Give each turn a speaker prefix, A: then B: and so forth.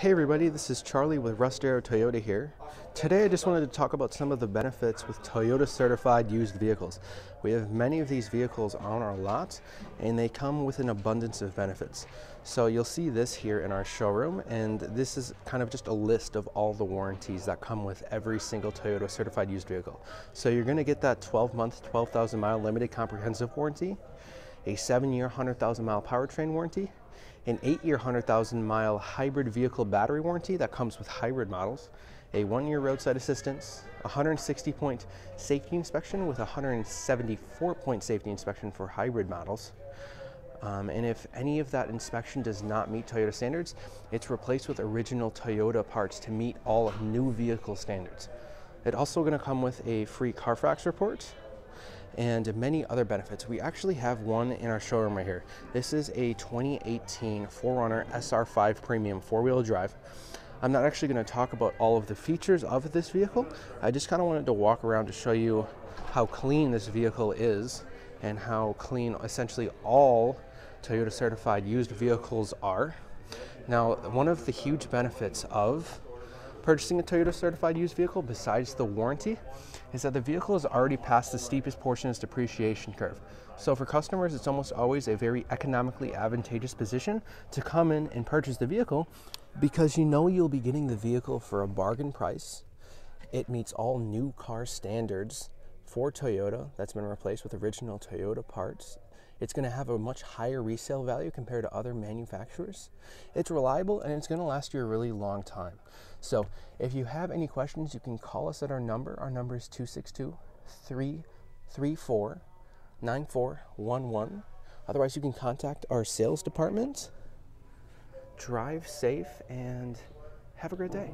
A: Hey everybody, this is Charlie with Russ Darrow Toyota here. Today I just wanted to talk about some of the benefits with Toyota certified used vehicles. We have many of these vehicles on our lot and they come with an abundance of benefits. So you'll see this here in our showroom and this is kind of just a list of all the warranties that come with every single Toyota certified used vehicle. So you're going to get that 12 month, 12,000 mile limited comprehensive warranty, a 7 year, 100,000 mile powertrain warranty, an eight year, 100,000 mile hybrid vehicle battery warranty that comes with hybrid models, a one year roadside assistance, 160 point safety inspection with 174 point safety inspection for hybrid models. Um, and if any of that inspection does not meet Toyota standards, it's replaced with original Toyota parts to meet all new vehicle standards. It's also going to come with a free Carfax report and many other benefits. We actually have one in our showroom right here. This is a 2018 4Runner SR5 Premium four-wheel drive. I'm not actually going to talk about all of the features of this vehicle. I just kind of wanted to walk around to show you how clean this vehicle is and how clean essentially all Toyota certified used vehicles are. Now, one of the huge benefits of purchasing a Toyota certified used vehicle, besides the warranty, is that the vehicle has already passed the steepest portion of its depreciation curve. So for customers, it's almost always a very economically advantageous position to come in and purchase the vehicle because you know you'll be getting the vehicle for a bargain price. It meets all new car standards for Toyota that's been replaced with original Toyota parts it's going to have a much higher resale value compared to other manufacturers. It's reliable and it's going to last you a really long time. So if you have any questions, you can call us at our number. Our number is 262 334 9411. Otherwise, you can contact our sales department. Drive safe and have a great day.